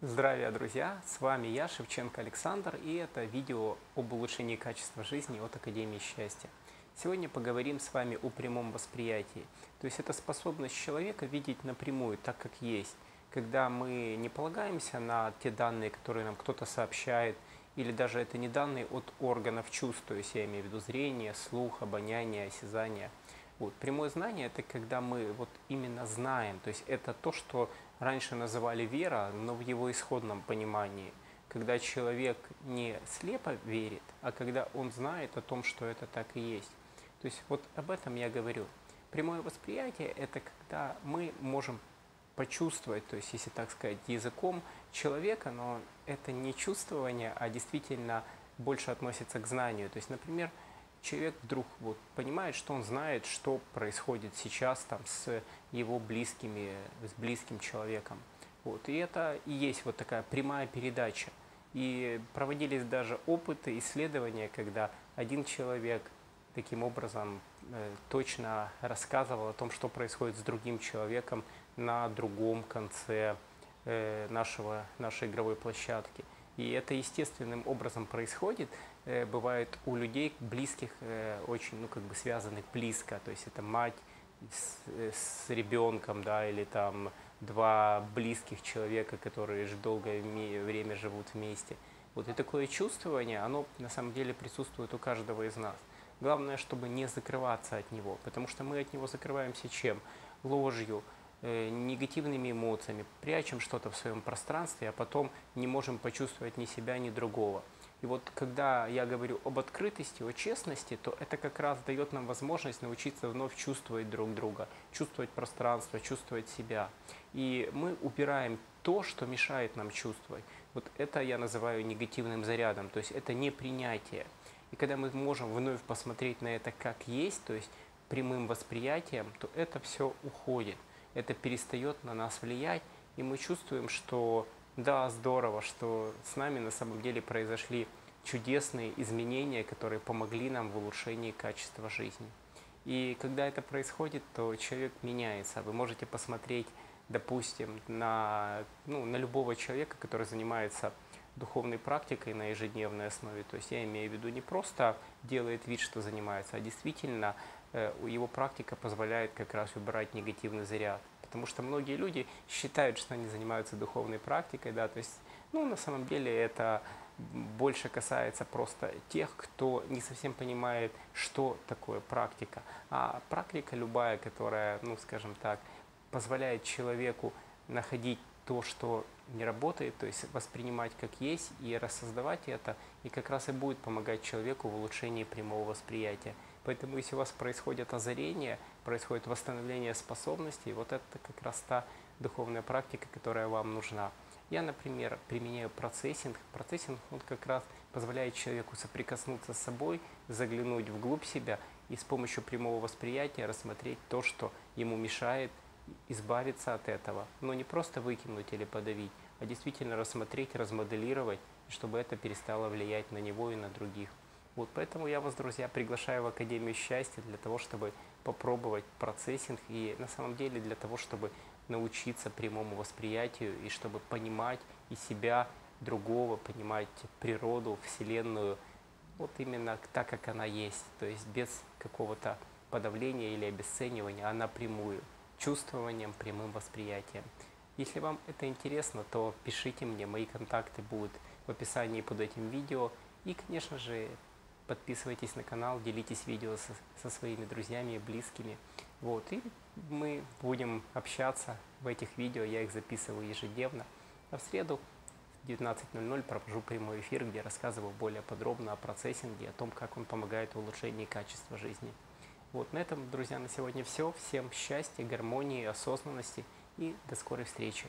Здравия, друзья! С вами я, Шевченко Александр, и это видео об улучшении качества жизни от Академии Счастья. Сегодня поговорим с вами о прямом восприятии. То есть это способность человека видеть напрямую, так как есть. Когда мы не полагаемся на те данные, которые нам кто-то сообщает, или даже это не данные от органов чувств, то есть я имею в виду зрение, слух, обоняние, осязание. Вот. Прямое знание – это когда мы вот именно знаем, то есть это то, что раньше называли вера, но в его исходном понимании, когда человек не слепо верит, а когда он знает о том, что это так и есть. То есть вот об этом я говорю. Прямое восприятие – это когда мы можем почувствовать, то есть, если так сказать, языком человека, но это не чувствование, а действительно больше относится к знанию. То есть, например, человек вдруг вот понимает, что он знает, что происходит сейчас там с его близкими, с близким человеком. Вот. И это и есть вот такая прямая передача. И проводились даже опыты, исследования, когда один человек таким образом э, точно рассказывал о том, что происходит с другим человеком на другом конце э, нашего, нашей игровой площадки. И это естественным образом происходит. Э, бывает у людей близких, э, очень, ну, как бы связанных близко. То есть это мать с, э, с ребенком, да, или там два близких человека, которые долгое время живут вместе. Вот и такое чувствование, оно на самом деле присутствует у каждого из нас. Главное, чтобы не закрываться от него, потому что мы от него закрываемся чем? Ложью, негативными эмоциями, прячем что-то в своем пространстве, а потом не можем почувствовать ни себя, ни другого. И вот когда я говорю об открытости, о честности, то это как раз дает нам возможность научиться вновь чувствовать друг друга, чувствовать пространство, чувствовать себя. И мы убираем то, что мешает нам чувствовать. Вот это я называю негативным зарядом, то есть это не принятие. И когда мы можем вновь посмотреть на это как есть, то есть прямым восприятием, то это все уходит это перестает на нас влиять, и мы чувствуем, что да, здорово, что с нами на самом деле произошли чудесные изменения, которые помогли нам в улучшении качества жизни. И когда это происходит, то человек меняется. Вы можете посмотреть, допустим, на, ну, на любого человека, который занимается духовной практикой на ежедневной основе. То есть я имею в виду не просто делает вид, что занимается, а действительно его практика позволяет как раз убирать негативный заряд. Потому что многие люди считают, что они занимаются духовной практикой, да, то есть, ну, на самом деле это больше касается просто тех, кто не совсем понимает, что такое практика. А практика любая, которая, ну, скажем так, позволяет человеку находить то, что не работает, то есть воспринимать как есть и рассоздавать это, и как раз и будет помогать человеку в улучшении прямого восприятия. Поэтому если у вас происходит озарение, происходит восстановление способностей, вот это как раз та духовная практика, которая вам нужна. Я, например, применяю процессинг. Процессинг он как раз позволяет человеку соприкоснуться с собой, заглянуть вглубь себя и с помощью прямого восприятия рассмотреть то, что ему мешает, избавиться от этого, но не просто выкинуть или подавить, а действительно рассмотреть, размоделировать, чтобы это перестало влиять на него и на других. Вот поэтому я вас, друзья, приглашаю в Академию счастья для того, чтобы попробовать процессинг и на самом деле для того, чтобы научиться прямому восприятию и чтобы понимать и себя, другого, понимать природу, Вселенную, вот именно так, как она есть, то есть без какого-то подавления или обесценивания, а напрямую чувствованием, прямым восприятием. Если вам это интересно, то пишите мне, мои контакты будут в описании под этим видео. И, конечно же, подписывайтесь на канал, делитесь видео со, со своими друзьями и близкими. Вот, и мы будем общаться в этих видео, я их записываю ежедневно. А в среду в 19.00 провожу прямой эфир, где рассказываю более подробно о процессинге, о том, как он помогает в улучшении качества жизни. Вот на этом, друзья, на сегодня все. Всем счастья, гармонии, осознанности и до скорой встречи.